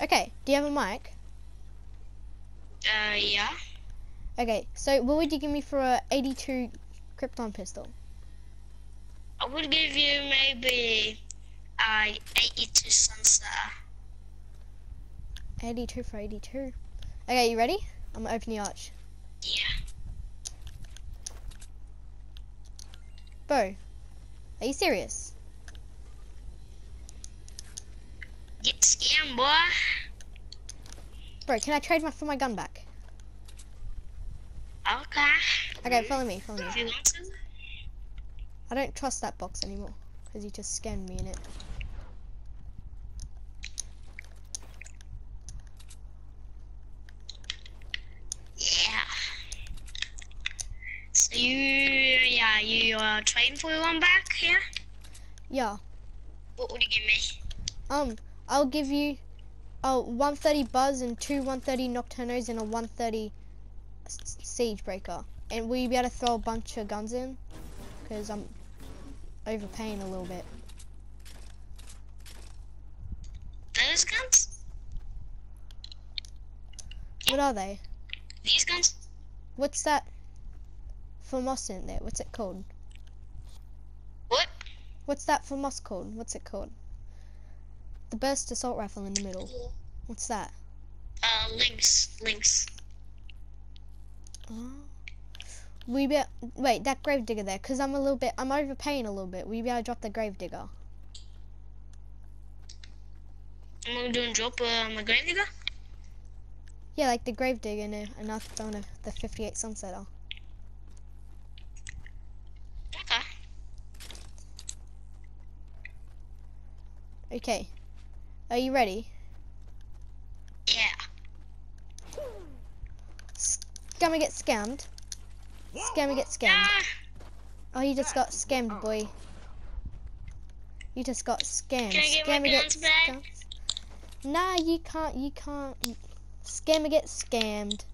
Okay, do you have a mic? Uh, yeah. Okay, so what would you give me for a 82 Krypton pistol? I would give you maybe uh, 82 sunset. 82 for 82. Okay, you ready? I'm gonna open the arch. Yeah. Bro, are you serious? Get scammed, boy. Bro, can I trade my for my gun back? Okay. Okay, follow me, follow me. If you want to. I don't trust that box anymore because you just scammed me in it. Yeah. So you, yeah, you are trading for your one back, yeah? Yeah. What would you give me? Um, I'll give you a 130 Buzz and two 130 Nocturnos and a 130 S- Siege Breaker. And will you be able to throw a bunch of guns in? Because I'm overpaying a little bit. Those guns? What are they? These guns? What's that for moss in there? What's it called? What? What's that for moss called? What's it called? The burst assault rifle in the middle. What's that? Uh, Lynx, Lynx. Oh. We be wait that grave digger there because I'm a little bit I'm overpaying a little bit. We be able to drop the grave digger. I'm gonna do drop uh, my grave digger. Yeah, like the grave digger and, and I'll throw in a, the 58 sunsetter. Okay. Okay, are you ready? Yeah. Scammer get scammed. Scammer get scammed. Oh, you just got scammed, boy. You just got scammed. Can I get Scammer get scammed. Nah, you can't. You can't. Scammer get scammed.